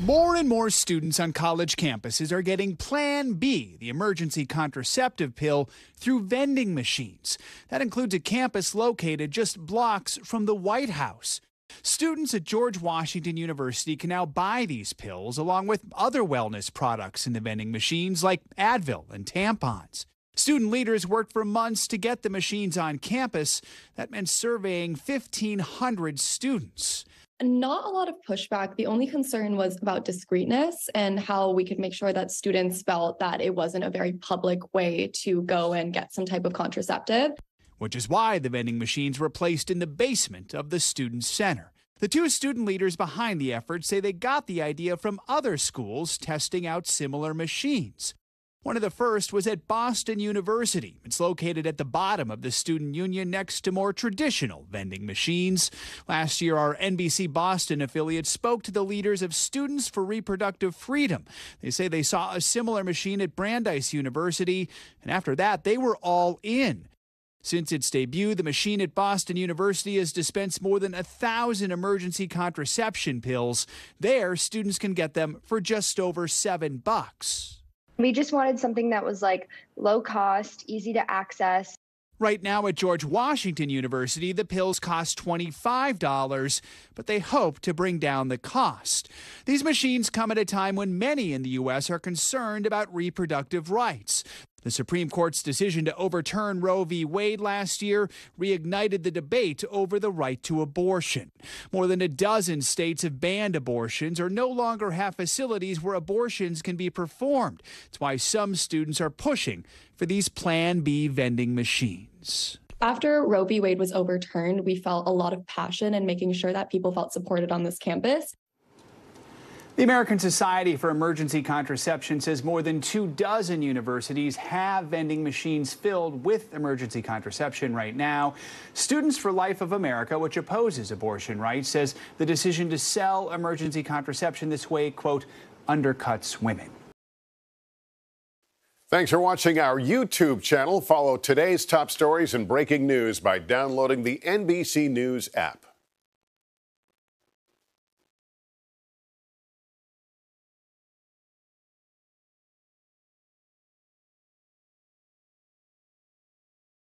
More and more students on college campuses are getting Plan B, the emergency contraceptive pill, through vending machines. That includes a campus located just blocks from the White House. Students at George Washington University can now buy these pills along with other wellness products in the vending machines like Advil and tampons. Student leaders worked for months to get the machines on campus. That meant surveying 1,500 students. Not a lot of pushback. The only concern was about discreetness and how we could make sure that students felt that it wasn't a very public way to go and get some type of contraceptive. Which is why the vending machines were placed in the basement of the student center. The two student leaders behind the effort say they got the idea from other schools testing out similar machines. One of the first was at Boston University. It's located at the bottom of the student union next to more traditional vending machines. Last year, our NBC Boston affiliate spoke to the leaders of Students for Reproductive Freedom. They say they saw a similar machine at Brandeis University, and after that, they were all in. Since its debut, the machine at Boston University has dispensed more than a thousand emergency contraception pills. There, students can get them for just over seven bucks. We just wanted something that was like low cost, easy to access. Right now at George Washington University, the pills cost $25, but they hope to bring down the cost. These machines come at a time when many in the U.S. are concerned about reproductive rights. The Supreme Court's decision to overturn Roe v. Wade last year reignited the debate over the right to abortion. More than a dozen states have banned abortions or no longer have facilities where abortions can be performed. It's why some students are pushing for these Plan B vending machines. After Roe v. Wade was overturned, we felt a lot of passion in making sure that people felt supported on this campus. The American Society for Emergency Contraception says more than two dozen universities have vending machines filled with emergency contraception right now. Students for Life of America, which opposes abortion rights, says the decision to sell emergency contraception this way, quote, undercuts women. Thanks for watching our YouTube channel. Follow today's top stories and breaking news by downloading the NBC News app.